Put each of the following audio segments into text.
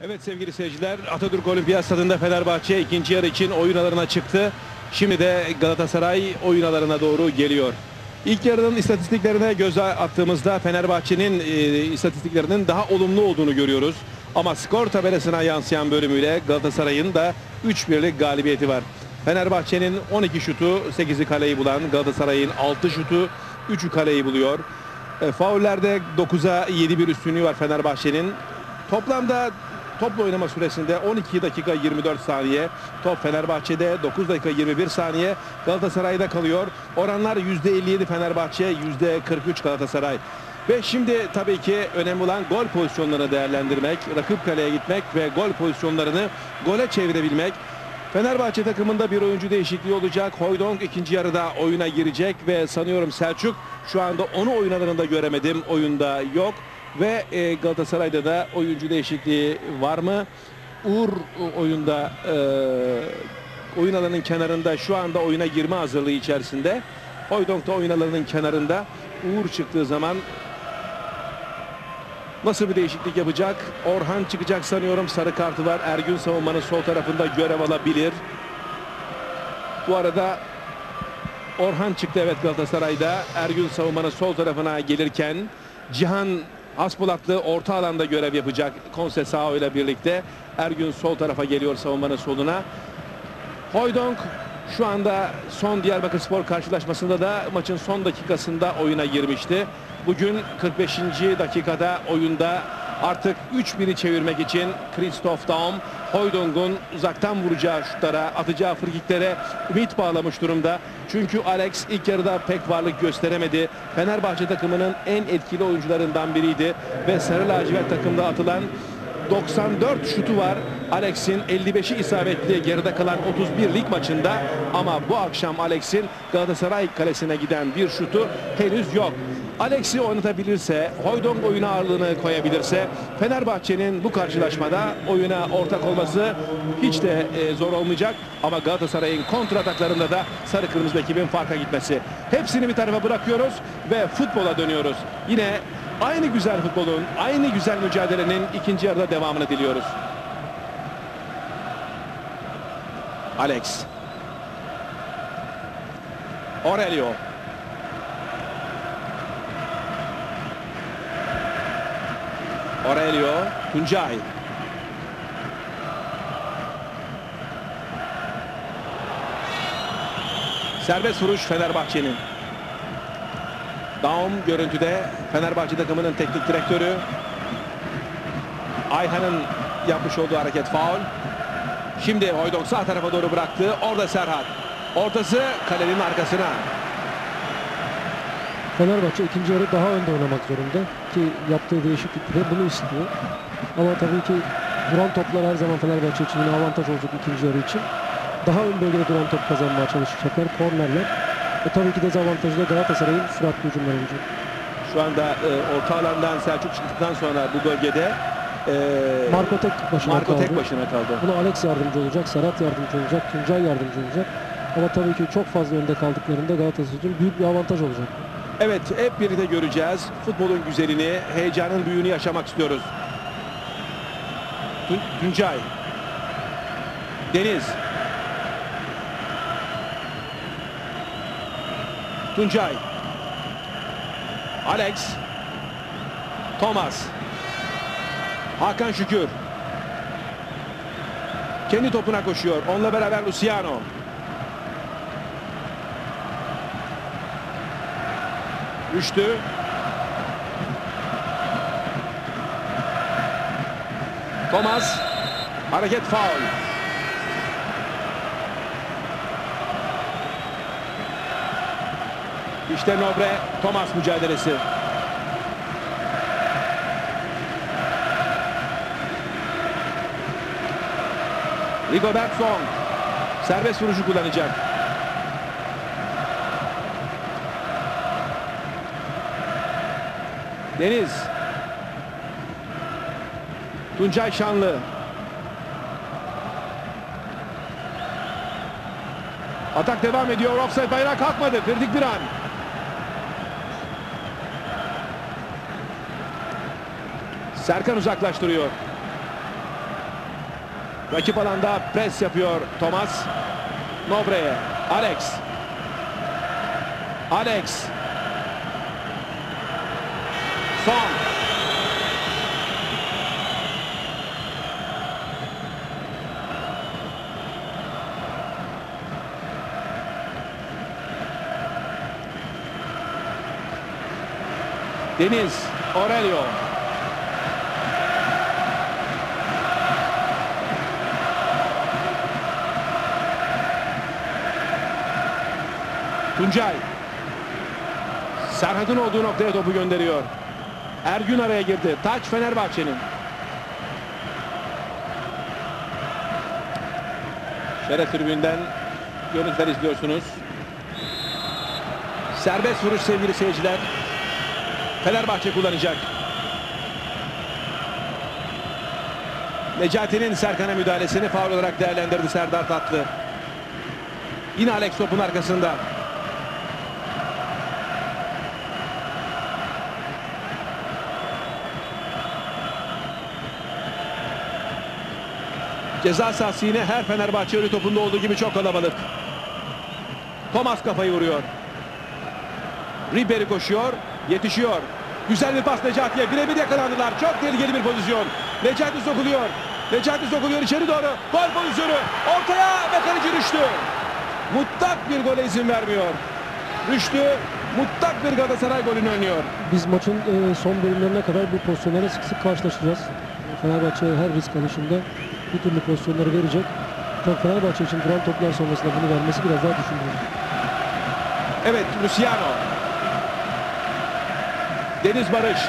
Evet sevgili seyirciler Atatürk Olimpiyat Stadında Fenerbahçe ikinci yarı için oyun alanına çıktı. Şimdi de Galatasaray oyun alanına doğru geliyor. İlk yarının istatistiklerine göz attığımızda Fenerbahçe'nin e, istatistiklerinin daha olumlu olduğunu görüyoruz. Ama skor tabelasına yansıyan bölümüyle Galatasaray'ın da 3-1'lik galibiyeti var. Fenerbahçe'nin 12 şutu 8'i kaleyi bulan Galatasaray'ın 6 şutu 3'ü kaleyi buluyor. E, faullerde 9'a 7 bir üstünlüğü var Fenerbahçe'nin. Toplamda topla oynama süresinde 12 dakika 24 saniye. Top Fenerbahçe'de 9 dakika 21 saniye. Galatasaray'da kalıyor. Oranlar %57 Fenerbahçe, %43 Galatasaray. Ve şimdi tabii ki önemli olan gol pozisyonlarını değerlendirmek, rakip kaleye gitmek ve gol pozisyonlarını gole çevirebilmek. Fenerbahçe takımında bir oyuncu değişikliği olacak. Hoydong ikinci yarıda oyuna girecek ve sanıyorum Selçuk şu anda onu oyun alanında göremedim. Oyunda yok. Ve e, Galatasaray'da da oyuncu değişikliği var mı? Uğur oyunda e, oyun alanının kenarında şu anda oyuna girme hazırlığı içerisinde. Hoydong da oyun alanının kenarında. Uğur çıktığı zaman Nasıl bir değişiklik yapacak? Orhan çıkacak sanıyorum. Sarı kartı var. Ergün savunmanın sol tarafında görev alabilir. Bu arada Orhan çıktı evet Galatasaray'da. Ergün savunmanın sol tarafına gelirken Cihan Hasbulatlı orta alanda görev yapacak Konse Sao ile birlikte. Ergün sol tarafa geliyor savunmanın soluna. Hoydong şu anda son Diyarbakır Spor karşılaşmasında da maçın son dakikasında oyuna girmişti. Bugün 45. dakikada oyunda artık 3-1'i çevirmek için Christoph Daum Hoydong'un uzaktan vuracağı şutlara, atacağı frikiklere ümit bağlamış durumda. Çünkü Alex ilk yarıda pek varlık gösteremedi. Fenerbahçe takımının en etkili oyuncularından biriydi ve Sarı Lacivert takımda atılan 94 şutu var. Alex'in 55'i isabetli geride kalan 31 lig maçında ama bu akşam Alex'in Galatasaray kalesine giden bir şutu henüz yok. Alex'i oynatabilirse, Hoydong oyuna ağırlığını koyabilirse Fenerbahçe'nin bu karşılaşmada oyuna ortak olması hiç de e, zor olmayacak. Ama Galatasaray'ın kontrataklarında da sarı kırmızı ekibin farka gitmesi. Hepsini bir tarafa bırakıyoruz ve futbola dönüyoruz. Yine aynı güzel futbolun, aynı güzel mücadelenin ikinci yarıda devamını diliyoruz. Alex. Aurelio. Aurelio. Tuncay. Serbest vuruş Fenerbahçe'nin. Daum görüntüde Fenerbahçe takımının teknik direktörü. Ayhan'ın yapmış olduğu hareket faul. Şimdi Hoydong sağ tarafa doğru bıraktı. Orada Serhat. Ortası kalenin arkasına. Fenerbahçe ikinci yarı daha önde oynamak zorunda ki yaptığı değişiklik de bunu istiyor. Ama tabii ki duran toplar her zaman Fenerbahçe için yine avantaj olacak ikinci yarı için. Daha ön bölgede duran top kazanmaya çalışacaklar. Kornerler. E tabii ki dezavantajı da Galatasaray'ın süratli hücumlar olacak. Şu anda e, orta alandan Selçuk çıktıktan sonra bu bölgede e, Marco tek başına Marco kaldı. tek başına kaldı. Buna Alex yardımcı olacak, Serhat yardımcı olacak, Tuncay yardımcı olacak. Ama tabii ki çok fazla önde kaldıklarında Galatasaray için büyük bir avantaj olacak. Evet hep birlikte göreceğiz. Futbolun güzelini, heyecanın büyüğünü yaşamak istiyoruz. Tun Tuncay. Deniz. Tuncay. Alex. Thomas. Hakan Şükür. Kendi topuna koşuyor. Onunla beraber Luciano. Üçtü. Thomas. Hareket faul. İşte Nobre Thomas mücadelesi. Rigobert Song serbest vuruşu kullanacak. Deniz. Tuncay Şanlı. Atak devam ediyor. Offside bayrağı kalkmadı. Kritik bir an. Serkan uzaklaştırıyor. Rakip alanda pres yapıyor Thomas. Nobre'ye. Alex. Alex. Son. Deniz Aurelio. Tuncay. Serhat'ın olduğu noktaya topu gönderiyor. Ergün araya girdi. Taç Fenerbahçe'nin. Şeref tribünden görüntüler izliyorsunuz. Serbest vuruş sevgili seyirciler. Fenerbahçe kullanacak. Necati'nin Serkan'a müdahalesini faul olarak değerlendirdi Serdar Tatlı. Yine Alex topun arkasında. Ceza sahası yine her Fenerbahçe ölü topunda olduğu gibi çok kalabalık. Thomas kafayı vuruyor. Ribery koşuyor. Yetişiyor. Güzel bir pas Necati'ye. Birebir yakalandılar. Çok tehlikeli bir pozisyon. Necati sokuluyor. Necati sokuluyor içeri doğru. Gol pozisyonu. Ortaya ve kaleci Rüştü. Mutlak bir gole izin vermiyor. Rüştü mutlak bir Galatasaray golünü oynuyor. Biz maçın e, son bölümlerine kadar bu pozisyonlara sık sık karşılaşacağız. Fenerbahçe her risk alışında bu türlü pozisyonları verecek. Tabii Fenerbahçe için duran toplar sonrasında bunu vermesi biraz daha düşündürücü. Evet Luciano. Deniz Barış.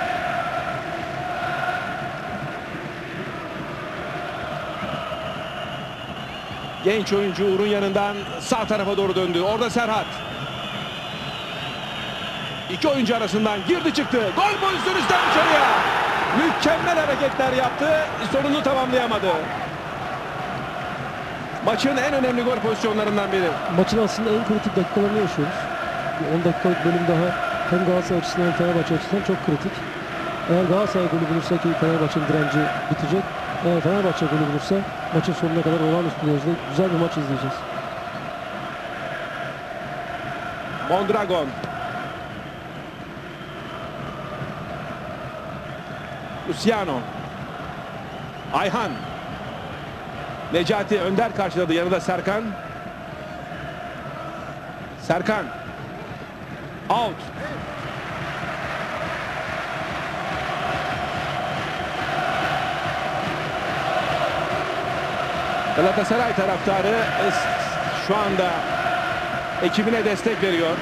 Genç oyuncu Uğur'un yanından sağ tarafa doğru döndü. Orada Serhat. İki oyuncu arasından girdi çıktı. Gol pozisyonu üstten dışarıya. Mükemmel hareketler yaptı. Sonunu tamamlayamadı. Maçın en önemli gol pozisyonlarından biri. Maçın aslında en kritik dakikalarını yaşıyoruz. Bir 10 dakikalık bölüm daha hem Galatasaray açısından hem Fenerbahçe açısından çok kritik. Eğer Galatasaray golü bulursa ki Fenerbahçe'nin direnci bitecek. Eğer Fenerbahçe golü bulursa maçın sonuna kadar olağanüstü derecede güzel bir maç izleyeceğiz. Mondragon. Luciano. Ayhan. Necati Önder karşıladı. Yanında Serkan. Serkan. Out. Galatasaray taraftarı şu anda ekibine destek veriyor.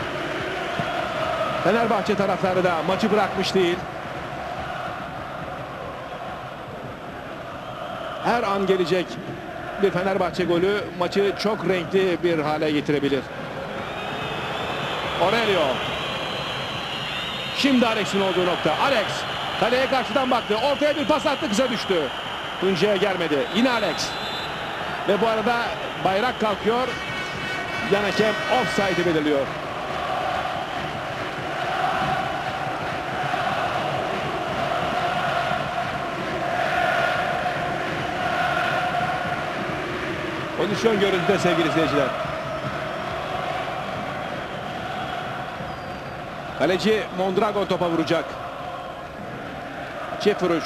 Fenerbahçe taraftarı da maçı bırakmış değil. Her an gelecek bir Fenerbahçe golü maçı çok renkli bir hale getirebilir. Aurelio. Şimdi Alex'in olduğu nokta. Alex kaleye karşıdan baktı. Ortaya bir pas attı kısa düştü. Tuncay'a gelmedi. Yine Alex. Ve bu arada bayrak kalkıyor. Yan hakem offside'i belirliyor. Pozisyon görüntüde sevgili seyirciler. Kaleci Mondragon topa vuracak. Çift vuruş.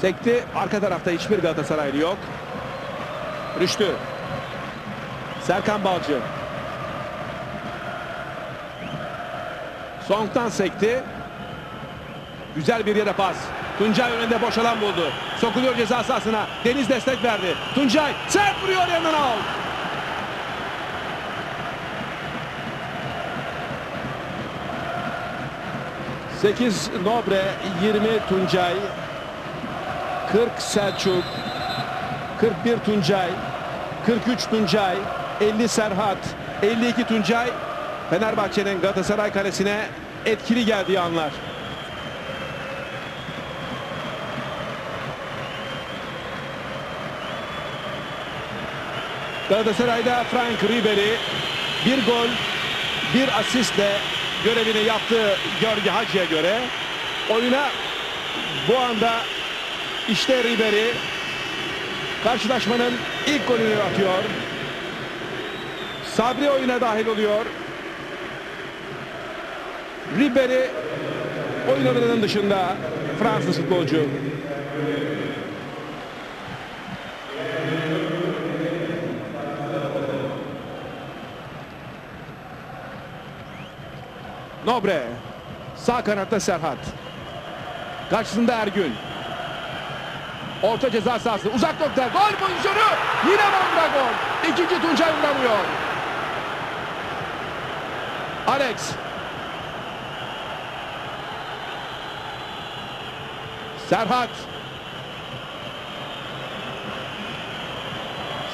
Sekti. Arka tarafta hiçbir Galatasaraylı yok. Rüştü. Serkan Balcı. Song'tan sekti. Güzel bir yere pas. Tuncay önünde boş alan buldu. Sokuluyor ceza sahasına. Deniz destek verdi. Tuncay sert vuruyor yanına out. Sekiz Nobre, 20 Tuncay, 40 Selçuk, 41 Tuncay, 43 Tuncay, 50 Serhat, 52 Tuncay. Fenerbahçe'nin Galatasaray kalesine etkili geldiği anlar. Galatasaray'da Frank Ribery bir gol, bir asistle görevini yaptı Görge Hacı'ya göre. Oyuna bu anda İşte Ribery karşılaşmanın ilk golünü atıyor. Sabri oyuna dahil oluyor. Ribery oyun alanının dışında Fransız futbolcu. Nobre. Sağ kanatta Serhat. Karşısında Ergün. Orta ceza sahası. Uzak nokta. Gol pozisyonu. Yine Mondragon. İkinci Tuncay vuramıyor. Alex. Serhat.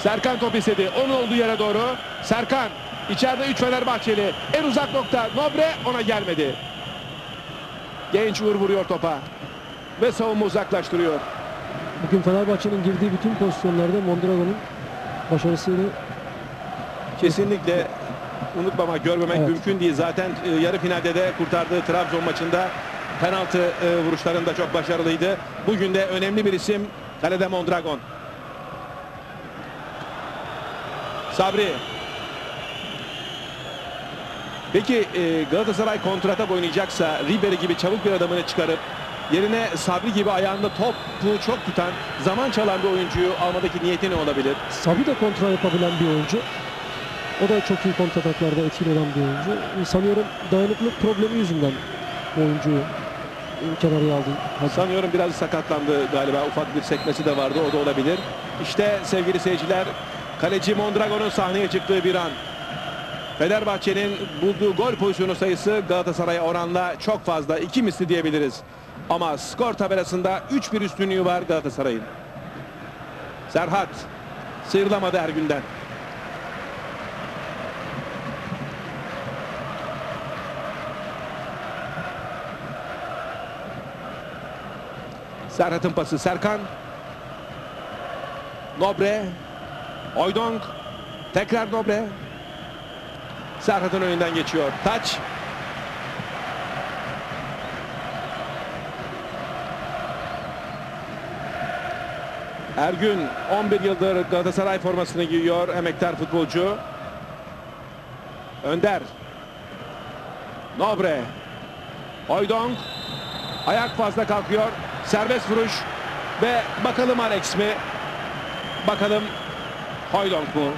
Serkan top istedi. Onun olduğu yere doğru. Serkan. İçeride 3 Fenerbahçeli. En uzak nokta. Nobre ona gelmedi. Genç Uğur vuruyor topa. Ve savunma uzaklaştırıyor. Bugün Fenerbahçe'nin girdiği bütün pozisyonlarda Mondragon'un başarısını Kesinlikle unutmamak, görmemek Evet. mümkün değil. Zaten e, yarı finalde de kurtardığı Trabzon maçında penaltı e, vuruşlarında çok başarılıydı. Bugün de önemli bir isim kalede Mondragon. Sabri. Peki e, Galatasaray kontratak oynayacaksa Ribery gibi çabuk bir adamını çıkarıp yerine Sabri gibi ayağında topu çok tutan, zaman çalan bir oyuncuyu almadaki niyeti ne olabilir? Sabi de kontrol yapabilen bir oyuncu. O da çok iyi kontrataklarda etkili olan bir oyuncu. E, Sanıyorum dayanıklılık problemi yüzünden oyuncuyu kenarıya aldı. Hadi. Sanıyorum biraz sakatlandı galiba. Ufak bir sekmesi de vardı. O da olabilir. İşte sevgili seyirciler kaleci Mondragon'un sahneye çıktığı bir an. Fenerbahçe'nin bulduğu gol pozisyonu sayısı Galatasaray'a oranla çok fazla. iki misli diyebiliriz. Ama skor tabelasında 3-1 üstünlüğü var Galatasaray'ın. Serhat sıyrılamadı Ergün'den. Serhat'ın pası Serkan. Nobre. Oydong. Tekrar Nobre. Serhat'ın önünden geçiyor. Taç. Ergün 11 yıldır Galatasaray formasını giyiyor. Emektar futbolcu. Önder. Nobre. Oydong. Ayak fazla kalkıyor. Serbest vuruş. Ve bakalım Alex mi? Bakalım Hoydong mu?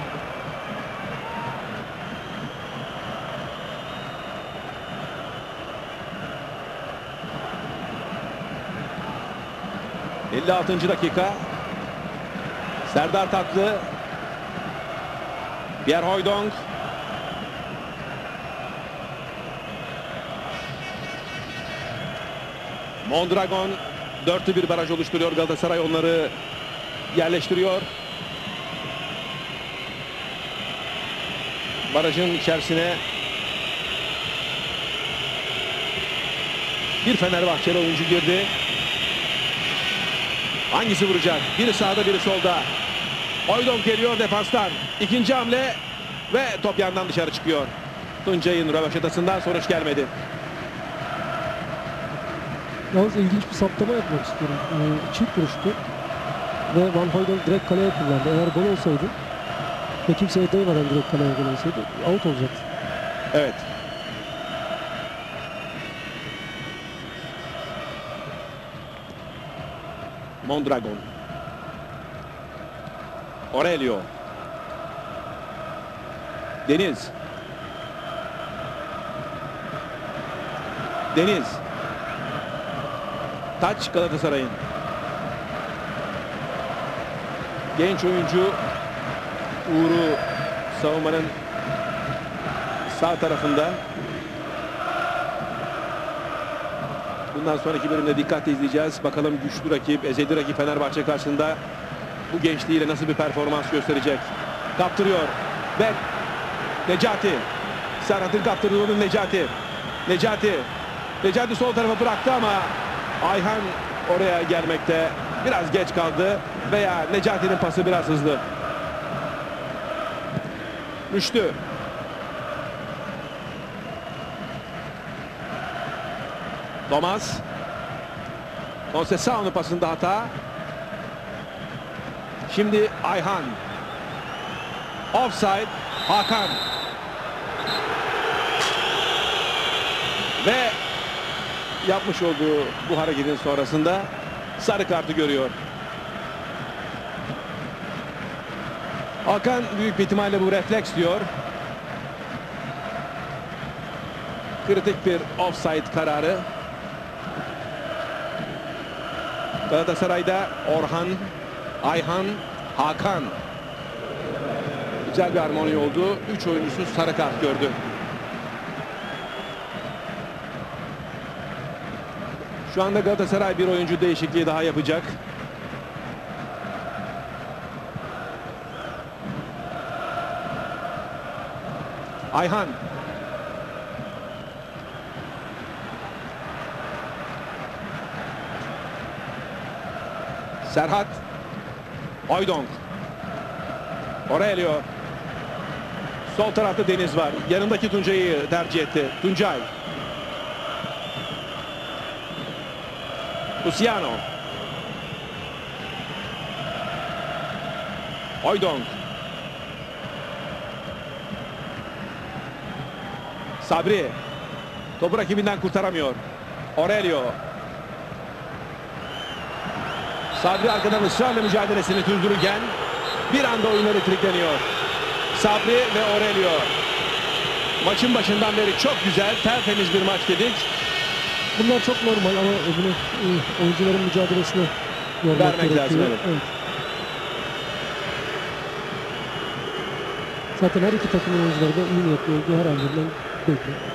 ...56. dakika... ...Serdar Tatlı... ...Pierre Hoydong... Mondragon dörtlü bir baraj oluşturuyor Galatasaray onları yerleştiriyor. Barajın içerisine bir Fenerbahçeli oyuncu girdi. Hangisi vuracak? Biri sağda biri solda. Oydon geliyor defanstan. İkinci hamle ve top yandan dışarı çıkıyor. Tuncay'ın rövaşatasından sonuç gelmedi. Yalnız ilginç bir saptama yapmak istiyorum. Ee, çift vuruştu. Ve Van Hooydonk direkt kaleye kullandı. Eğer gol olsaydı ve kimseye değmeden direkt kaleye gol olsaydı out olacaktı. Evet. Mondragon. Aurelio. Deniz. Deniz. Taç Galatasaray'ın. Genç oyuncu Uğur'u savunmanın sağ tarafında. Bundan sonraki bölümde dikkatle izleyeceğiz. Bakalım güçlü rakip, ezeli rakip Fenerbahçe karşısında bu gençliğiyle nasıl bir performans gösterecek. Kaptırıyor. Ve Necati. Serhat'ın kaptırdığı onun Necati. Necati. Necati sol tarafa bıraktı ama Ayhan oraya gelmekte biraz geç kaldı. Veya Necati'nin pası biraz hızlı. Müştü. Thomas. Conceição'nun pasında hata. Şimdi Ayhan. Offside. Hakan. Ve yapmış olduğu bu hareketin sonrasında sarı kartı görüyor. Hakan büyük bir ihtimalle bu refleks diyor. Kritik bir offside kararı. Galatasaray'da Orhan, Ayhan, Hakan. Güzel bir harmoni oldu. Üç oyuncusu sarı kart gördü. Şu anda Galatasaray bir oyuncu değişikliği daha yapacak. Ayhan. Serhat. Oydonk. Aurelio. Sol tarafta Deniz var. Yanındaki Tuncay'ı tercih etti. Tuncay. Luciano. Oydonk. Sabri. Topu rakibinden kurtaramıyor. Aurelio. Sabri arkadan ısrarla mücadelesini sürdürürken bir anda oyun elektrikleniyor. Sabri ve Aurelio. Maçın başından beri çok güzel, tertemiz bir maç dedik. Bunlar çok normal ama bunu e, oyuncuların mücadelesine yormak Vermek gerekiyor. lazım, evet. Zaten her iki takım oyuncuları da iyi niyetli olduğu her anlarından belli.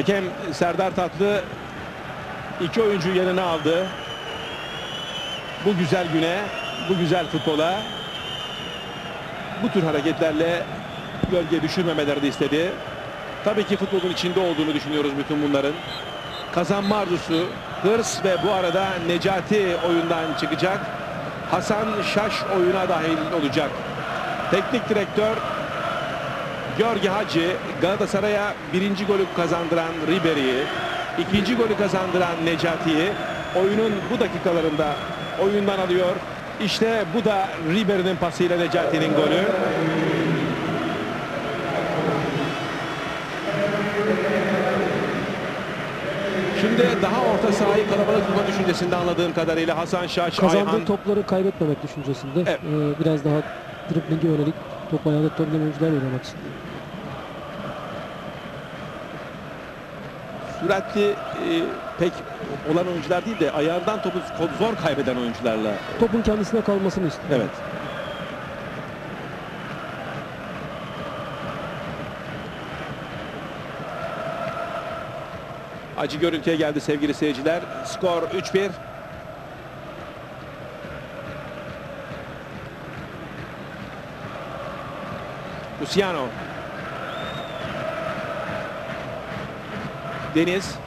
Hakem Serdar Tatlı iki oyuncu yanına aldı. Bu güzel güne, bu güzel futbola bu tür hareketlerle gölge düşürmemelerini istedi. Tabii ki futbolun içinde olduğunu düşünüyoruz bütün bunların. Kazanma arzusu, hırs ve bu arada Necati oyundan çıkacak. Hasan Şaş oyuna dahil olacak. Teknik direktör Görge Hacı Galatasaray'a birinci golü kazandıran Ribery'i, ikinci golü kazandıran Necati'yi oyunun bu dakikalarında oyundan alıyor. İşte bu da Ribery'nin pasıyla Necati'nin golü. Şimdi daha orta sahayı kalabalık tutma düşüncesinde anladığım kadarıyla Hasan Şaş, Kazandığı Ayhan topları kaybetmemek düşüncesinde. Evet. e, biraz daha driblinge yönelik top ayağında tutabilen oyuncularla oynamak istiyor. süratli e, pek olan oyuncular değil de ayağından topu zor kaybeden oyuncularla. Topun kendisine kalmasını istiyor. Evet. Acı görüntüye geldi sevgili seyirciler. Skor 3-1. Luciano. Deniz.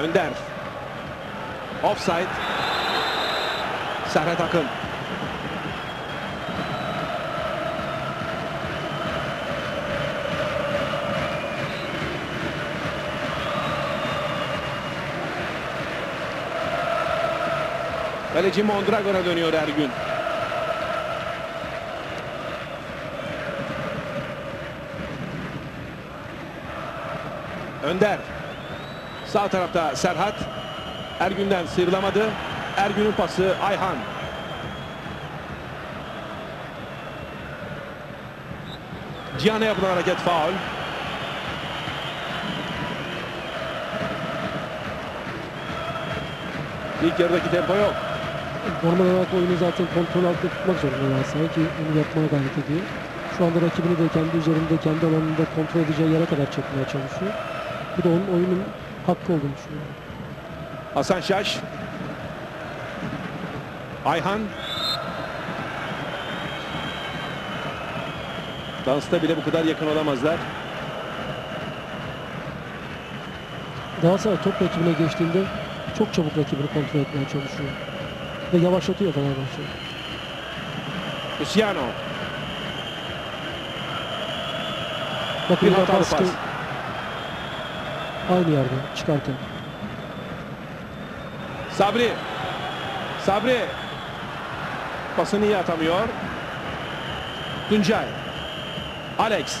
Önder. Offside. Serhat Akın. Kaleci Mondragon'a dönüyor Ergün. Önder. Sağ tarafta Serhat. Ergün'den sıyrılamadı. Ergün'ün pası Ayhan. Cihan'a yapılan hareket faul. İlk yarıdaki tempo yok. Normal olarak oyunu zaten kontrol altında tutmak zorunda Galatasaray ki bunu yapmaya gayret ediyor. Şu anda rakibini de kendi üzerinde, kendi alanında kontrol edeceği yere kadar çekmeye çalışıyor. Bu da onun oyunun hakkı olduğunu düşünüyorum. Hasan Şaş. Ayhan. Dansta bile bu kadar yakın olamazlar. Galatasaray top rakibine geçtiğinde çok çabuk rakibini kontrol etmeye çalışıyor. Ve yavaşlatıyor Fenerbahçe'yi. Luciano. Bakın Bir hatalı pas. aynı yerde çıkarken. Sabri. Sabri. Pasını iyi atamıyor. Tuncay. Alex.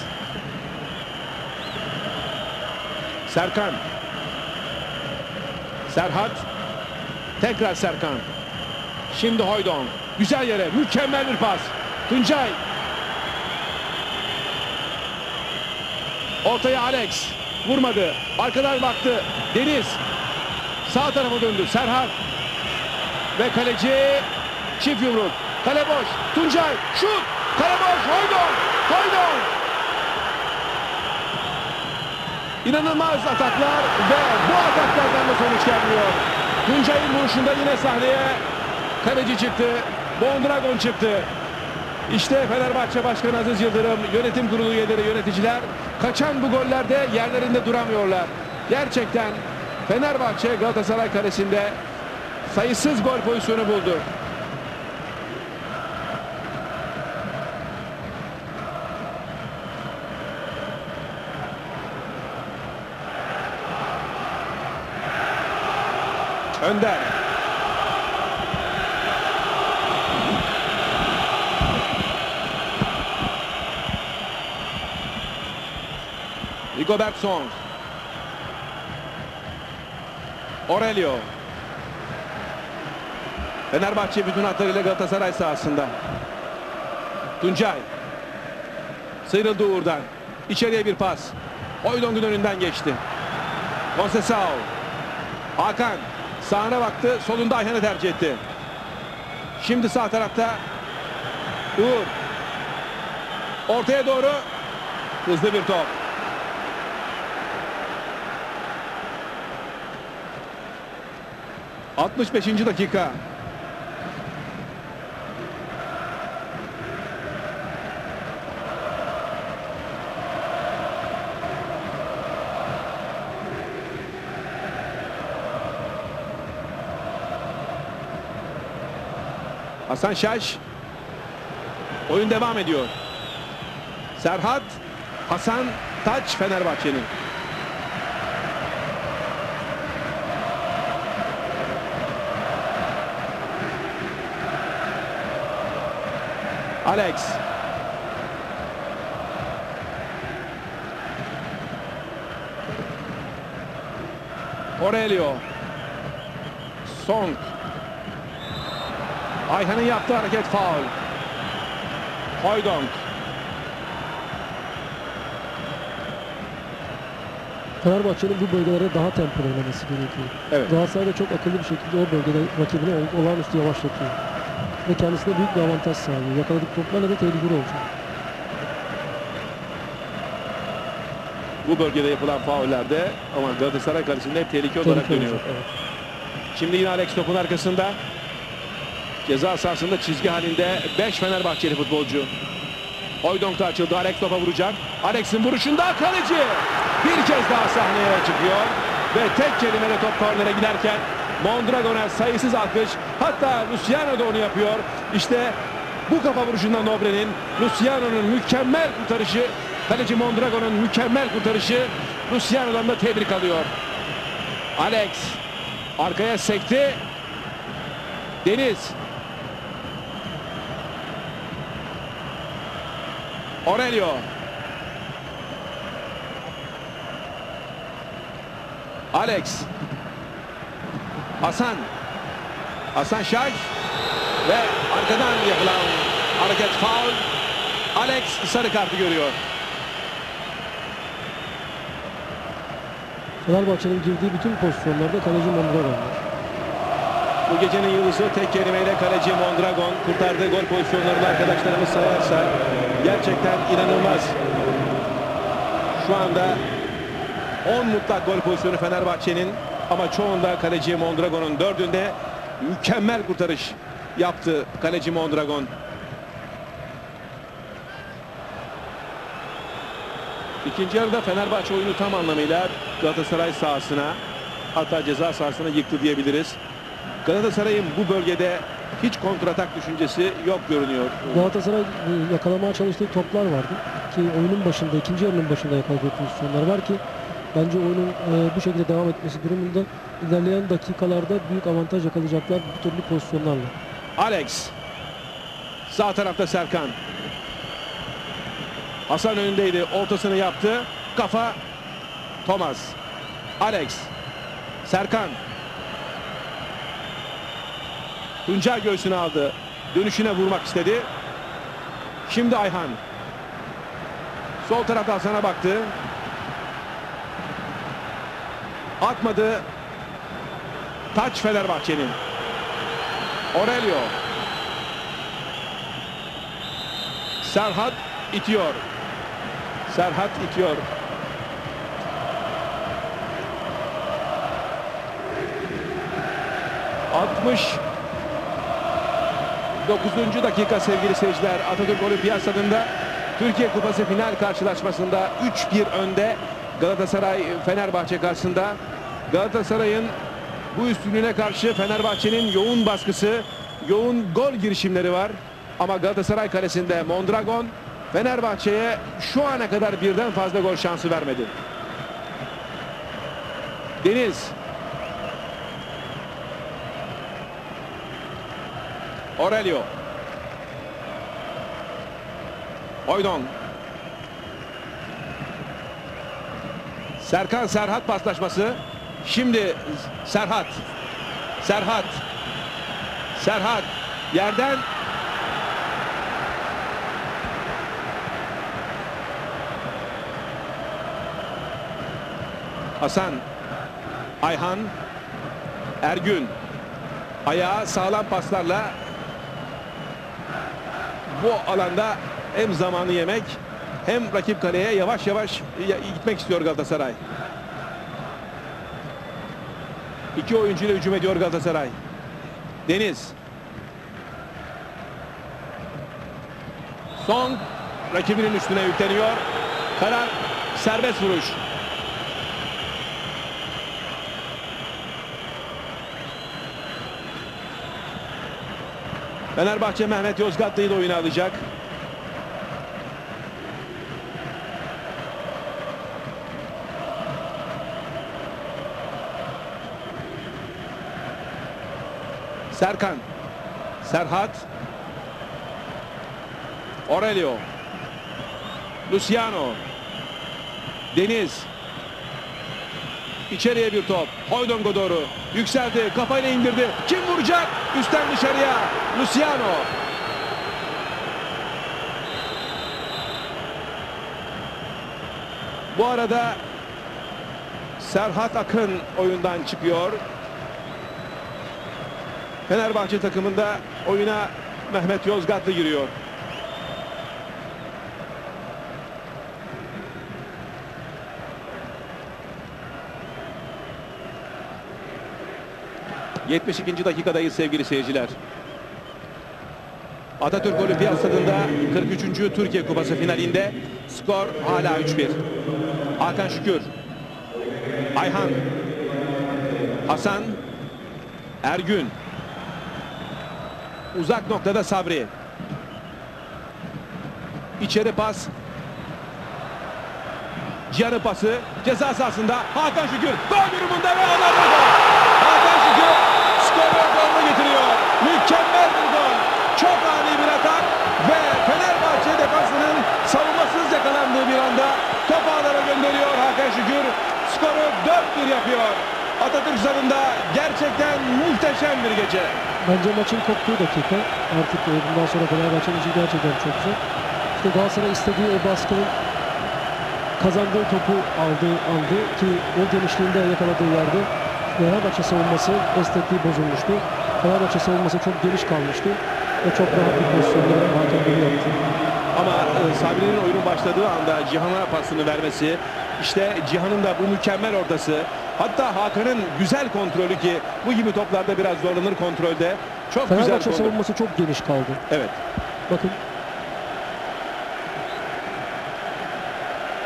Serkan. Serhat. Tekrar Serkan. Şimdi Hoydon. Güzel yere. Mükemmel bir pas. Tuncay. Ortaya Alex. Vurmadı. Arkadan baktı. Deniz. Sağ tarafa döndü. Serhat. Ve kaleci çift yumruk. Kale boş. Tuncay. Şut. Kale boş. Hoydon. Hoydon. İnanılmaz ataklar ve bu ataklardan da sonuç gelmiyor. Tuncay'ın vuruşunda yine sahneye kaleci çıktı. Bondragon çıktı. İşte Fenerbahçe Başkanı Aziz Yıldırım, yönetim kurulu üyeleri, yöneticiler kaçan bu gollerde yerlerinde duramıyorlar. Gerçekten Fenerbahçe Galatasaray kalesinde sayısız gol pozisyonu buldu. Önder. Rigobert Song. Aurelio. Fenerbahçe bütün hatlarıyla Galatasaray sahasında. Tuncay. Sıyrıldı Uğur'dan. İçeriye bir pas. Oydong'un önünden geçti. Concesao. Hakan. Sağına baktı. Solunda Ayhan'ı tercih etti. Şimdi sağ tarafta Uğur. Ortaya doğru hızlı bir top. ...65. dakika. Hasan Şaş. Oyun devam ediyor. Serhat, Hasan, Taç Fenerbahçe'nin. Alex. Aurelio. Song. Ayhan'ın yaptığı hareket faul. Hoydong. Fenerbahçe'nin bu bölgelere daha tempolu oynaması gerekiyor. Evet. Galatasaray da çok akıllı bir şekilde o bölgede rakibini ol- olağanüstü yavaşlatıyor. Ve kendisine büyük bir avantaj sağlıyor. Yakaladık toplarla da tehlikeli olacak. Bu bölgede yapılan faullerde ama Galatasaray kalesinde hep tehlike olarak Tehlikeli dönüyor. olacak, evet. Şimdi yine Alex topun arkasında. Ceza sahasında çizgi halinde 5 Fenerbahçeli futbolcu. Oydonk da açıldı. Alex topa vuracak. Alex'in vuruşunda kaleci bir kez daha sahneye çıkıyor. Ve tek kelimeyle top kornere giderken Mondragon'a sayısız alkış. Hatta Luciano da onu yapıyor. İşte bu kafa vuruşundan Nobre'nin Luciano'nun mükemmel kurtarışı. Kaleci Mondragon'un mükemmel kurtarışı. Luciano'dan da tebrik alıyor. Alex arkaya sekti. Deniz. Aurelio. Alex. Hasan. Hasan Şaş. Ve arkadan yapılan hareket faul. Alex sarı kartı görüyor. Fenerbahçe'nin girdiği bütün pozisyonlarda kaleci Mondragon var. Bu gecenin yıldızı tek kelimeyle kaleci Mondragon kurtardığı gol pozisyonlarını arkadaşlarımız sayarsa gerçekten inanılmaz. Şu anda 10 mutlak gol pozisyonu Fenerbahçe'nin ama çoğunda kaleci Mondragon'un dördünde mükemmel kurtarış yaptı kaleci Mondragon. İkinci yarıda Fenerbahçe oyunu tam anlamıyla Galatasaray sahasına hatta ceza sahasına yıktı diyebiliriz. Galatasaray'ın bu bölgede hiç kontratak düşüncesi yok görünüyor. Galatasaray e, yakalamaya çalıştığı toplar vardı. Ki oyunun başında, ikinci yarının başında yakaladığı pozisyonlar var ki bence oyunun e, bu şekilde devam etmesi durumunda ilerleyen dakikalarda büyük avantaj yakalayacaklar bu türlü pozisyonlarla. Alex. Sağ tarafta Serkan. Hasan önündeydi. Ortasını yaptı. Kafa Thomas. Alex. Serkan. Tuncay göğsünü aldı. Dönüşüne vurmak istedi. Şimdi Ayhan. Sol tarafta Hasan'a baktı. Atmadı. Taç Fenerbahçe'nin. Aurelio. Serhat itiyor. Serhat itiyor. Altmış 9. dakika sevgili seyirciler Atatürk Olimpiyat Stadı'nda Türkiye Kupası final karşılaşmasında 3-1 önde Galatasaray Fenerbahçe karşısında Galatasaray'ın bu üstünlüğüne karşı Fenerbahçe'nin yoğun baskısı, yoğun gol girişimleri var. Ama Galatasaray kalesinde Mondragon Fenerbahçe'ye şu ana kadar birden fazla gol şansı vermedi. Deniz. Aurelio. Oydon. Serkan Serhat paslaşması. Şimdi Serhat. Serhat. Serhat yerden Hasan Ayhan Ergün ayağı sağlam paslarla bu alanda hem zamanı yemek hem rakip kaleye yavaş yavaş gitmek istiyor Galatasaray. İki oyuncuyla hücum ediyor Galatasaray. Deniz. Son rakibinin üstüne yükleniyor. Karar serbest vuruş. Fenerbahçe Mehmet Yozgatlı'yı da oyuna alacak. Serkan. Serhat. Aurelio. Luciano. Deniz. İçeriye bir top. Hoydongo doğru. Yükseldi. Kafayla indirdi. Kim vuracak? Üstten dışarıya. Luciano. Bu arada Serhat Akın oyundan çıkıyor. Fenerbahçe takımında oyuna Mehmet Yozgatlı giriyor. ...72. dakikadayız sevgili seyirciler. Atatürk Olimpiyat Stadı'nda 43. Türkiye Kupası finalinde skor hala 3-1. Hakan Şükür, Ayhan, Hasan, Ergün, uzak noktada Sabri. İçeri pas. Cihan'ın pası ceza sahasında Hakan Şükür gol durumunda ve alanı gol. Hakan Şükür skoru golünü getiriyor. Mükemmel bir gol. Çok ani bir atak ve Fenerbahçe defansının savunmasız yakalandığı bir anda top gönderiyor Hakan Şükür. Skoru 4-1 yapıyor. Atatürk Stadı'nda gerçekten muhteşem bir gece. Bence maçın koptuğu dakika artık e, bundan sonra Fenerbahçe'nin işi gerçekten çok zor. İşte Galatasaray istediği o baskının kazandığı topu aldı, aldı ki o genişliğinde yakaladığı yerde Fenerbahçe savunması esnekliği bozulmuştu. Fenerbahçe savunması çok geniş kalmıştı ve çok rahat bir pozisyonda hakem bunu yaptı. Ama e, Sabri'nin oyunun başladığı anda Cihan'a pasını vermesi, işte Cihan'ın da bu mükemmel ortası, hatta Hakan'ın güzel kontrolü ki bu gibi toplarda biraz zorlanır kontrolde. Çok güzel Fenerbahçe kontrol. savunması çok geniş kaldı. Evet. Bakın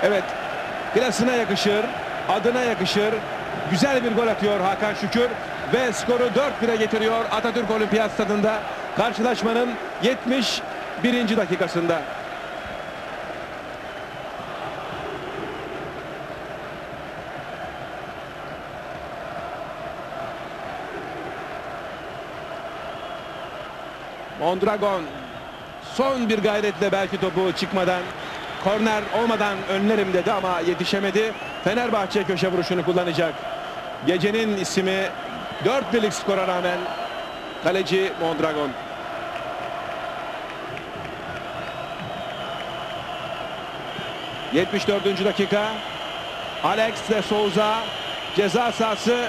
Evet. Klasına yakışır, adına yakışır. Güzel bir gol atıyor Hakan Şükür ve skoru 4-1'e getiriyor Atatürk Olimpiyat Stadında karşılaşmanın 71. dakikasında. Mondragon son bir gayretle belki topu çıkmadan korner olmadan önlerim dedi ama yetişemedi. Fenerbahçe köşe vuruşunu kullanacak. Gecenin ismi 4 birlik skora rağmen kaleci Mondragon. ...74. dakika... ...Alex de Souza... ...ceza sahası...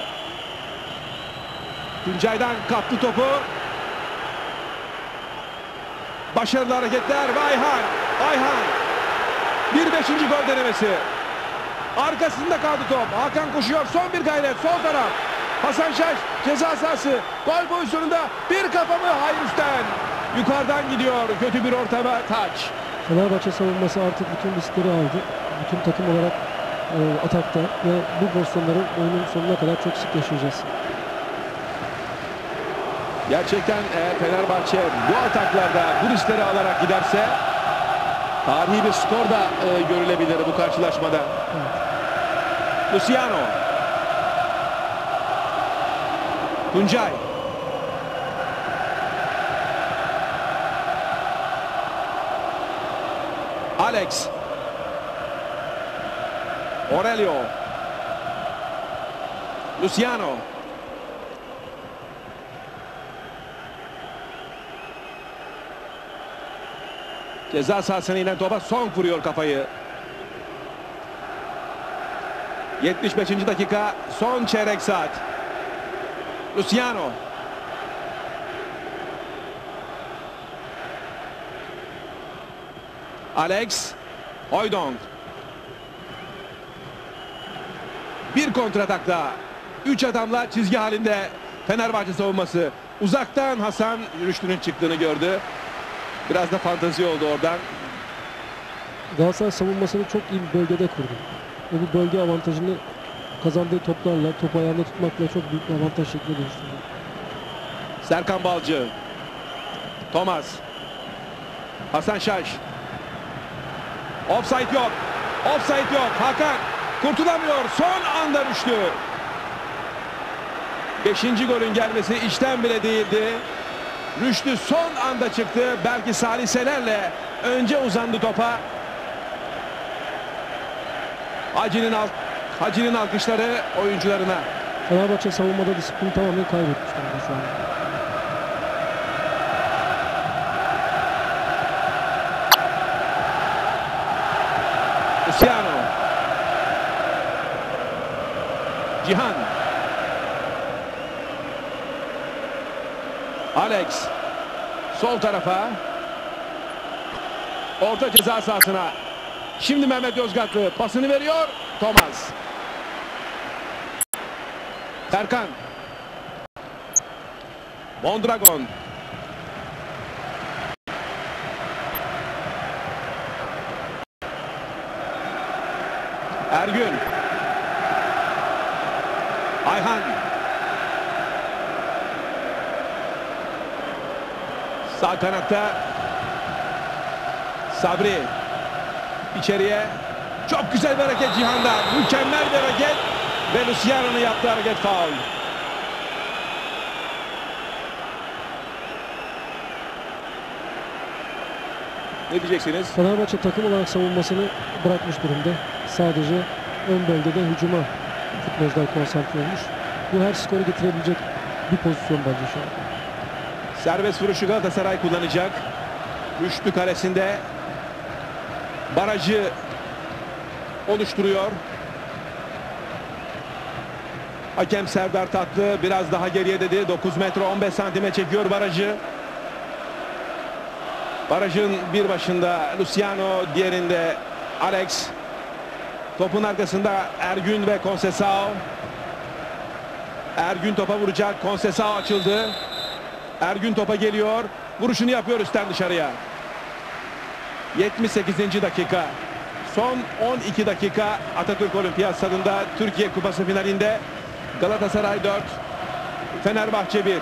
...Tuncay'dan kaptı topu... Başarılı hareketler ve Ayhan. Ayhan. Bir beşinci gol denemesi. Arkasında kaldı top. Hakan koşuyor. Son bir gayret. Sol taraf. Hasan Şaş ceza sahası. Gol pozisyonunda bir kafa mı? Hayır üstten. Yukarıdan gidiyor. Kötü bir ortama taç. Fenerbahçe savunması artık bütün riskleri aldı. Bütün takım olarak e, atakta ve bu pozisyonları oyunun sonuna kadar çok sık yaşayacağız. Gerçekten eğer Fenerbahçe bu ataklarda bu riskleri alarak giderse tarihi bir skor da e, görülebilir bu karşılaşmada. Luciano. Tuncay. Alex. Aurelio. Luciano. Ceza sahasına inen topa son vuruyor kafayı. 75. dakika son çeyrek saat. Luciano. Alex Hoydong. Bir kontratakta 3 adamla çizgi halinde Fenerbahçe savunması. Uzaktan Hasan Rüştü'nün çıktığını gördü. Biraz da fantazi oldu oradan. Galatasaray savunmasını çok iyi bir bölgede kurdu. Ve bu bölge avantajını kazandığı toplarla, topu ayağında tutmakla çok büyük bir avantaj şeklinde dönüştürdü. Serkan Balcı. Thomas. Hasan Şaş. Offside yok. Offside yok. Hakan kurtulamıyor. Son anda düştü. Beşinci golün gelmesi işten bile değildi. Rüştü son anda çıktı. Belki saliselerle önce uzandı topa. Hacı'nın al Hacı'nın alkışları oyuncularına. Fenerbahçe savunmada disiplini tamamen kaybetmiş şu an. Luciano. Cihan. Alex. Sol tarafa. Orta ceza sahasına. Şimdi Mehmet Yozgatlı pasını veriyor. Thomas. Serkan. Mondragon. Ergün. Ayhan. Sağ kanatta Sabri içeriye çok güzel bir hareket Cihan'da mükemmel bir hareket ve Luciano'nun yaptığı hareket faul. Ne diyeceksiniz? Fenerbahçe takım olarak savunmasını bırakmış durumda. Sadece ön bölgede hücuma futbolcular konsantre olmuş. Bu her skoru getirebilecek bir pozisyon bence şu an. Serbest vuruşu Galatasaray kullanacak. Rüştü kalesinde barajı oluşturuyor. Hakem Serdar Tatlı biraz daha geriye dedi. 9 metre 15 santime çekiyor barajı. Barajın bir başında Luciano, diğerinde Alex. Topun arkasında Ergün ve Concesao. Ergün topa vuracak. Concesao açıldı. Ergün topa geliyor. Vuruşunu yapıyor üstten dışarıya. 78. dakika. Son 12 dakika Atatürk Olimpiyat Stadında Türkiye Kupası finalinde Galatasaray 4 Fenerbahçe 1.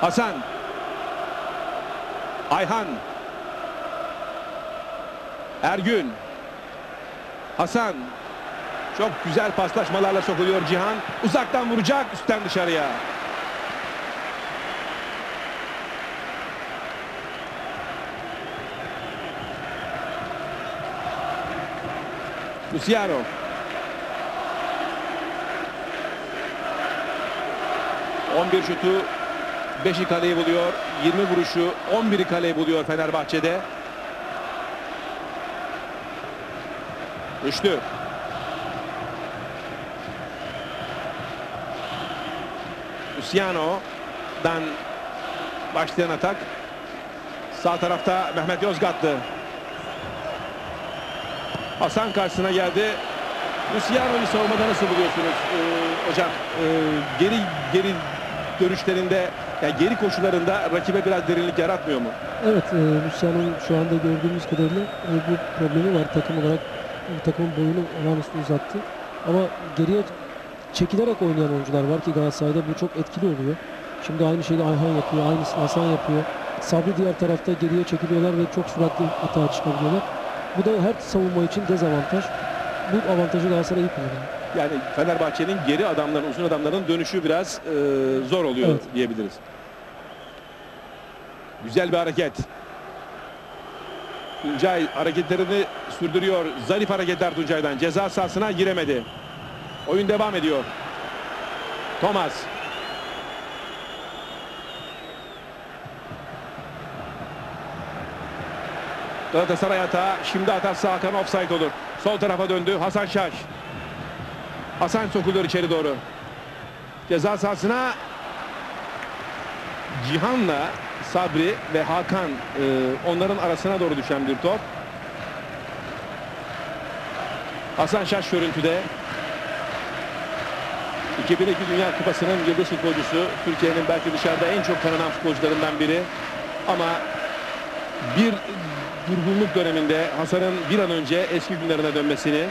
Hasan. Ayhan. Ergün. Hasan. Çok güzel paslaşmalarla sokuluyor Cihan. Uzaktan vuracak üstten dışarıya. Luciano. ...11 şutu... ...5'i kaleyi buluyor... ...20 vuruşu... ...11'i kaleyi buluyor Fenerbahçe'de... ...üçlü... Luciano'dan... ...başlayan atak... ...sağ tarafta Mehmet Yozgatlı... Hasan karşısına geldi. Luciano'yu savunmada nasıl buluyorsunuz ee, hocam? Ee, geri geri dönüşlerinde, yani geri koşularında rakibe biraz derinlik yaratmıyor mu? Evet, e, Luciano'nun şu anda gördüğümüz kadarıyla e, bu problemi var. Takım olarak e, takımın boyunu olağanüstü uzattı. Ama geriye çekilerek oynayan oyuncular var ki Galatasaray'da bu çok etkili oluyor. Şimdi aynı şeyi Ayhan yapıyor, aynısını Hasan yapıyor. Sabri diğer tarafta geriye çekiliyorlar ve çok süratli atağa çıkabiliyorlar. Bu da her savunma için dezavantaj. Bu avantajı Galatasaray iyi kullanıyor. Yani Fenerbahçe'nin geri adamların, uzun adamların dönüşü biraz e, zor oluyor Evet. diyebiliriz. Güzel bir hareket. Tuncay hareketlerini sürdürüyor. Zarif hareketler Tuncay'dan. Ceza sahasına giremedi. Oyun devam ediyor. Thomas. Galatasaray hata. Şimdi atarsa Hakan offside olur. Sol tarafa döndü. Hasan Şaş. Hasan sokuluyor içeri doğru. Ceza sahasına Cihan'la Sabri ve Hakan e, onların arasına doğru düşen bir top. Hasan Şaş görüntüde. 2002 Dünya Kupası'nın yıldız futbolcusu. Türkiye'nin belki dışarıda en çok tanınan futbolcularından biri. Ama bir durgunluk döneminde Hasan'ın bir an önce eski günlerine dönmesini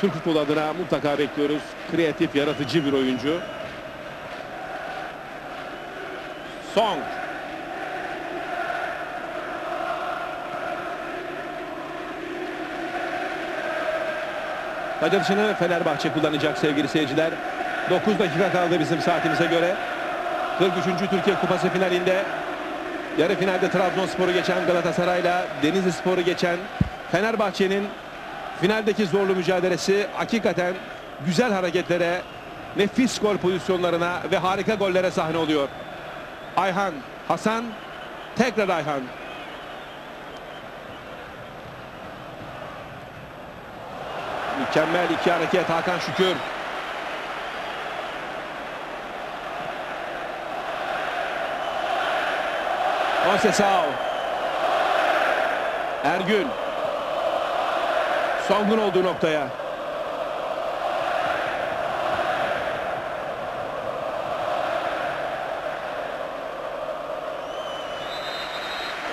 Türk futbolu adına mutlaka bekliyoruz. Kreatif, yaratıcı bir oyuncu. Song. Taç atışını Fenerbahçe kullanacak sevgili seyirciler. 9 dakika kaldı bizim saatimize göre. 43. Türkiye Kupası finalinde yarı finalde Trabzonspor'u geçen Galatasaray'la Denizli Spor'u geçen Fenerbahçe'nin finaldeki zorlu mücadelesi hakikaten güzel hareketlere, nefis gol pozisyonlarına ve harika gollere sahne oluyor. Ayhan, Hasan, tekrar Ayhan. Mükemmel iki hareket Hakan Şükür. Onsesao. Ergün. Song'un olduğu noktaya.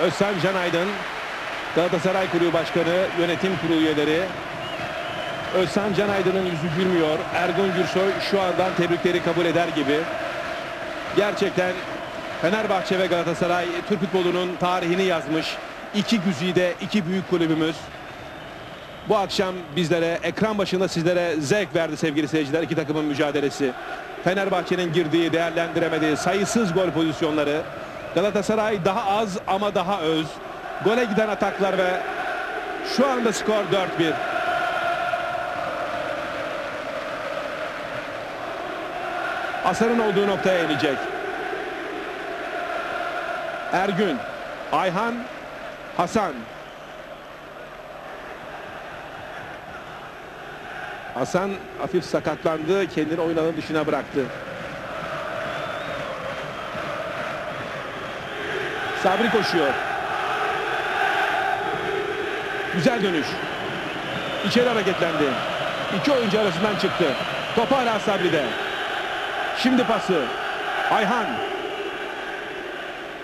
Özcan Can Aydın, Galatasaray Kulübü Başkanı, yönetim kurulu üyeleri. Özcan Can Aydın'ın yüzü gülmüyor. Ergun Gürsoy şu andan tebrikleri kabul eder gibi. Gerçekten Fenerbahçe ve Galatasaray Türk futbolunun tarihini yazmış. İki güzide, iki büyük kulübümüz. Bu akşam bizlere, ekran başında sizlere zevk verdi sevgili seyirciler. iki takımın mücadelesi. Fenerbahçe'nin girdiği, değerlendiremediği sayısız gol pozisyonları. Galatasaray daha az ama daha öz. Gole giden ataklar ve şu anda skor 4-1. Asar'ın olduğu noktaya inecek. Ergün, Ayhan, Hasan. Hasan hafif sakatlandı. Kendini oyun alanı dışına bıraktı. Sabri koşuyor. Güzel dönüş. İçeri hareketlendi. İki oyuncu arasından çıktı. Top hala Sabri'de. Şimdi pası. Ayhan.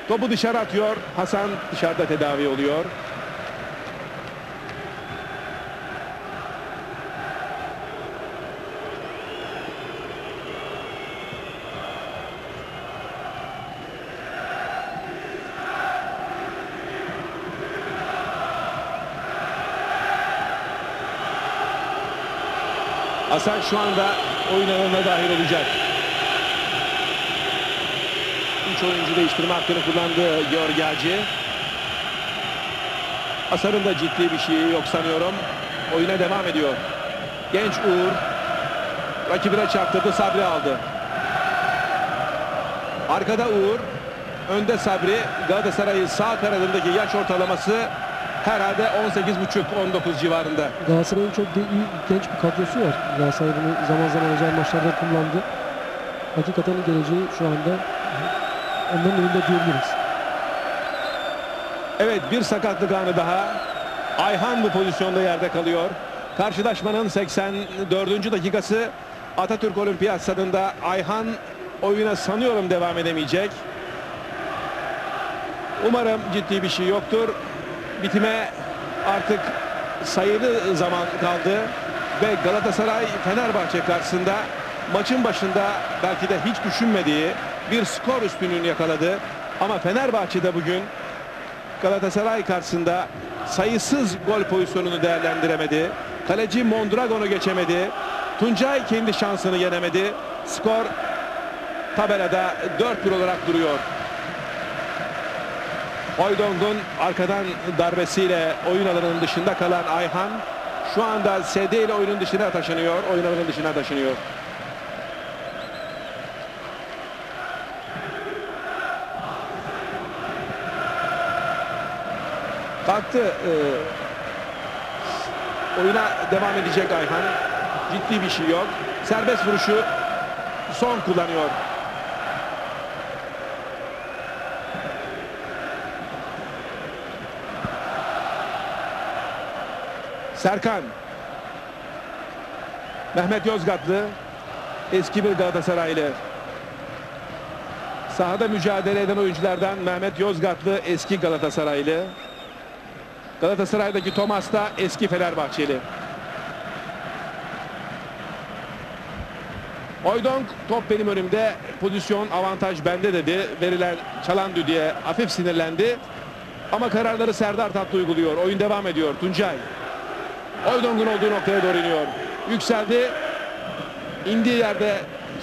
Topu dışarı atıyor. Hasan dışarıda tedavi oluyor. Hasan şu anda oyun alanına dahil olacak. Üç oyuncu değiştirme hakkını kullandı Georgi Hacı. Da ciddi bir şeyi yok sanıyorum. Oyuna devam ediyor. Genç Uğur rakibine çarptırdı Sabri aldı. Arkada Uğur, önde Sabri. Galatasaray'ın sağ kanadındaki yaş ortalaması herhalde 18,5-19 civarında. Galatasaray'ın çok de- iyi, genç bir kadrosu var. Galatasaray bunu zaman zaman özel maçlarda kullandı. Hakikaten geleceği şu anda onların elinde diyebiliriz. Evet bir sakatlık anı daha. Ayhan bu pozisyonda yerde kalıyor. Karşılaşmanın 84. dakikası Atatürk Olimpiyat Stadında Ayhan oyuna sanıyorum devam edemeyecek. Umarım ciddi bir şey yoktur. Bitime artık sayılı zaman kaldı ve Galatasaray Fenerbahçe karşısında maçın başında belki de hiç düşünmediği bir skor üstünlüğünü yakaladı. Ama Fenerbahçe'de bugün Galatasaray karşısında sayısız gol pozisyonunu değerlendiremedi. Kaleci Mondragon'u geçemedi. Tuncay kendi şansını yenemedi. Skor tabelada 4-1 olarak duruyor. Hoydong'un arkadan darbesiyle oyun alanının dışında kalan Ayhan şu anda SD ile oyunun dışına taşınıyor. Oyun alanının dışına taşınıyor. Kalktı. e, oyuna devam edecek Ayhan. Ciddi bir şey yok. Serbest vuruşu son kullanıyor. Serkan. Mehmet Yozgatlı. Eski bir Galatasaraylı. Sahada mücadele eden oyunculardan Mehmet Yozgatlı eski Galatasaraylı. Galatasaray'daki Thomas da eski Fenerbahçeli. Oydonk top benim önümde pozisyon avantaj bende dedi. Verilen çalan düdüğe hafif sinirlendi. Ama kararları Serdar Tatlı uyguluyor. Oyun devam ediyor. Tuncay. Oydong'un olduğu noktaya doğru iniyor. Yükseldi. İndiği yerde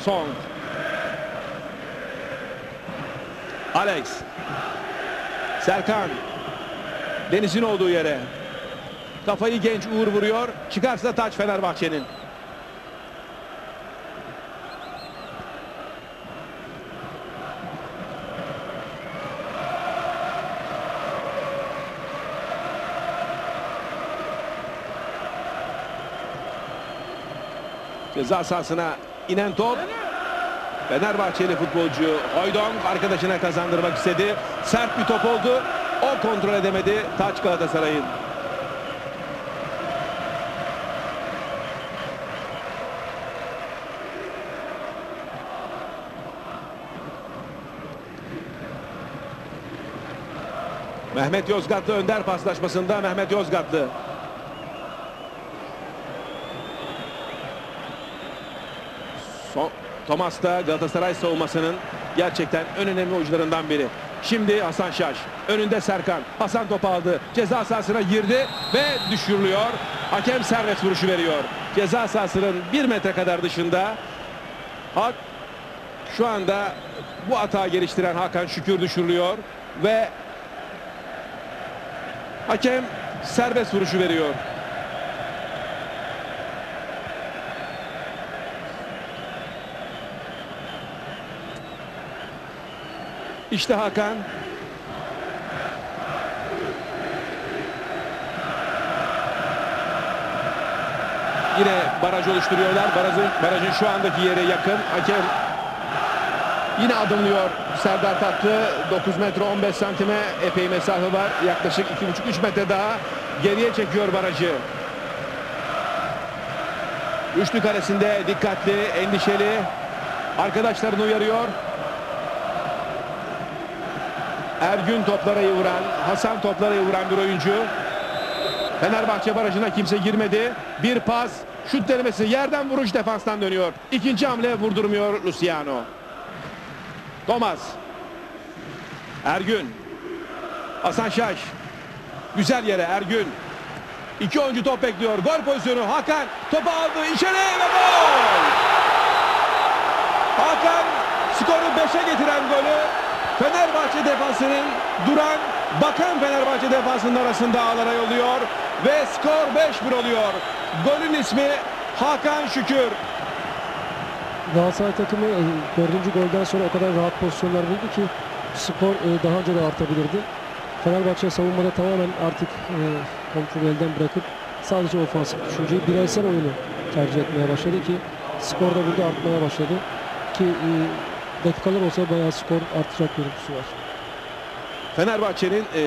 Song. Alex. Serkan. Deniz'in olduğu yere. Kafayı genç Uğur vuruyor. Çıkarsa taç Fenerbahçe'nin. Ceza sahasına inen top. Fenerbahçeli futbolcu Hoydong arkadaşına kazandırmak istedi. Sert bir top oldu. O kontrol edemedi. Taç Galatasaray'ın. Mehmet Yozgatlı önder paslaşmasında Mehmet Yozgatlı. So Thomas da Galatasaray savunmasının gerçekten en önemli oyuncularından biri. Şimdi Hasan Şaş. Önünde Serkan. Hasan topu aldı. Ceza sahasına girdi ve düşürülüyor. Hakem serbest vuruşu veriyor. Ceza sahasının bir metre kadar dışında. Hak şu anda bu hata geliştiren Hakan Şükür düşürülüyor ve hakem serbest vuruşu veriyor. İşte Hakan. Yine baraj oluşturuyorlar. Barajın, barajın şu andaki yere yakın. Hakem yine adımlıyor Serdar Tatlı. 9 metre 15 santime epey mesafe var. Yaklaşık 2,5-3 metre daha geriye çekiyor barajı. Üçlü kalesinde dikkatli, endişeli. Arkadaşlarını uyarıyor. Ergün toplara vuran, Hasan toplara vuran bir oyuncu. Fenerbahçe barajına kimse girmedi. Bir pas, şut denemesi, yerden vuruş defanstan dönüyor. İkinci hamle vurdurmuyor Luciano. Thomas. Ergün. Hasan Şaş. Güzel yere Ergün. İki oyuncu top bekliyor. Gol pozisyonu. Hakan topu aldı. içeri ve gol. Hakan skoru 5'e getiren golü Fenerbahçe defansının duran bakan Fenerbahçe defansının arasında ağlara yolluyor ve skor 5-1 oluyor. Golün ismi Hakan Şükür. Galatasaray takımı e, dördüncü golden sonra o kadar rahat pozisyonlar buldu ki skor e, daha önce de artabilirdi. Fenerbahçe savunmada tamamen artık e, kontrolü elden bırakıp sadece ofansif düşünceyi bireysel oyunu tercih etmeye başladı ki skor da burada artmaya başladı. Ki dakikalar olsa bayağı skor artacak görüntüsü var. Fenerbahçe'nin e,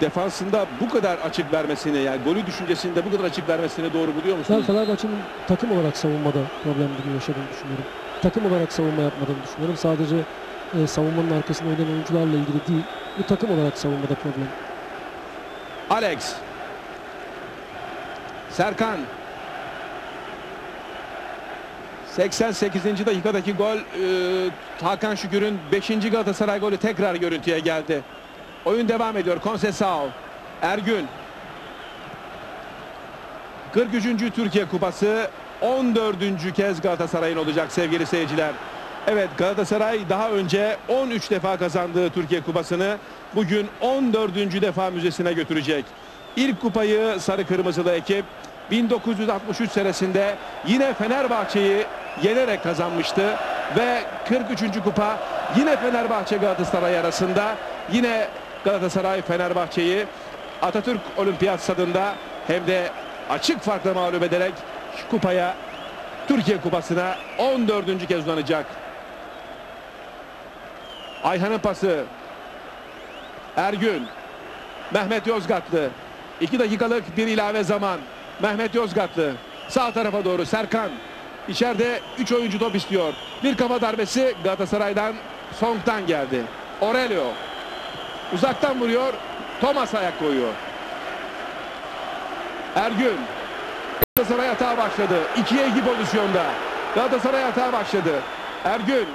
defansında bu kadar açık vermesini yani golü düşüncesinde bu kadar açık vermesini doğru buluyor Ben musunuz? Fenerbahçe'nin takım olarak savunmada problemleri yaşadığını düşünüyorum. Takım olarak savunma yapmadığını düşünüyorum. Sadece e, savunmanın arkasında oynayan oyuncularla ilgili değil. Bu takım olarak savunmada problem. Alex. Serkan. 88. dakikadaki gol e, Hakan Şükür'ün 5. Galatasaray golü tekrar görüntüye geldi. Oyun devam ediyor. Konsesao. Ergün. 43. Türkiye Kupası 14. kez Galatasaray'ın olacak sevgili seyirciler. Evet Galatasaray daha önce 13 defa kazandığı Türkiye Kupası'nı bugün 14. defa müzesine götürecek. İlk kupayı sarı kırmızılı ekip 1963 senesinde yine Fenerbahçe'yi yenerek kazanmıştı ve 43. kupa yine Fenerbahçe Galatasaray arasında yine Galatasaray Fenerbahçe'yi Atatürk Olimpiyat Stadında hem de açık farkla mağlup ederek kupaya Türkiye Kupası'na 14. kez uzanacak. Ayhan'ın pası. Ergün. Mehmet Yozgatlı. 2 dakikalık bir ilave zaman. Mehmet Yozgatlı. Sağ tarafa doğru Serkan. İçeride 3 oyuncu top istiyor. Bir kafa darbesi Galatasaray'dan Song'dan geldi. Aurelio. Uzaktan vuruyor. Thomas ayak koyuyor. Ergün. Galatasaray hata başladı. 2'ye 2 pozisyonda. Galatasaray hata başladı. Ergün.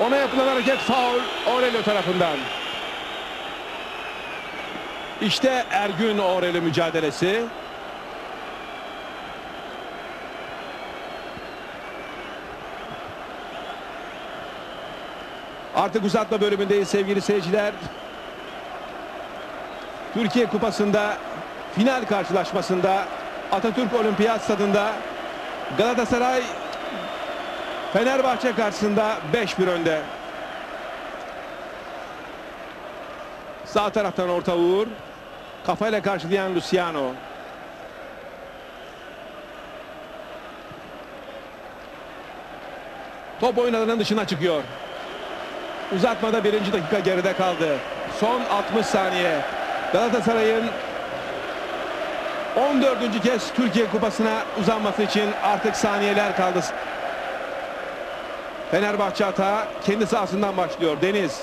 Ona yapılan hareket faul Aurelio tarafından. İşte Ergün Aurelio mücadelesi. Artık uzatma bölümündeyiz sevgili seyirciler. Türkiye Kupası'nda final karşılaşmasında Atatürk Olimpiyat Stadında Galatasaray Fenerbahçe karşısında 5-1 önde. Sağ taraftan orta Uğur. Kafayla karşılayan Luciano. Top oyun alanının dışına çıkıyor. Uzatmada birinci dakika geride kaldı. Son 60 saniye. Galatasaray'ın 14. kez Türkiye Kupası'na uzanması için artık saniyeler kaldı. Fenerbahçe hata kendi sahasından başlıyor. Deniz.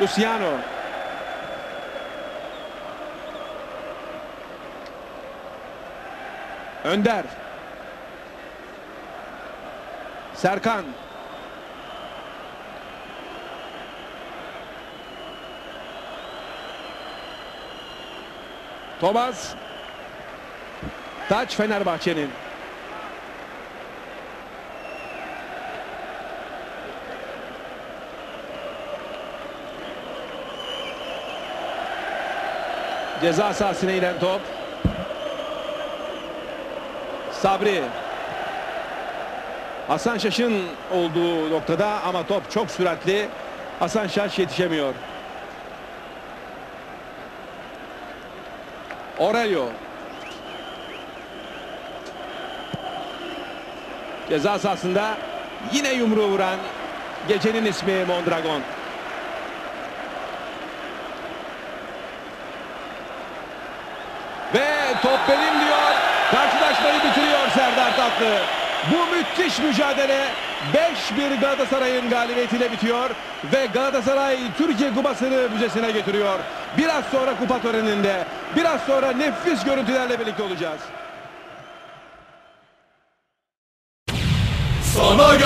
Luciano. Önder. Serkan. Thomas. Taç Fenerbahçe'nin. Ceza sahasına inen top. Sabri. Hasan Şaş'ın olduğu noktada ama top çok süratli. Hasan Şaş yetişemiyor. Aurelio. Ceza sahasında yine yumruğu vuran gecenin ismi Mondragon. Ve top benim diyor. Karşılaşmayı bitiriyor Serdar Tatlı. Bu müthiş mücadele 5-1 Galatasaray'ın galibiyetiyle bitiyor ve Galatasaray Türkiye Kupası'nı müzesine getiriyor. Biraz sonra kupa töreninde, biraz sonra nefis görüntülerle birlikte olacağız. Sana göre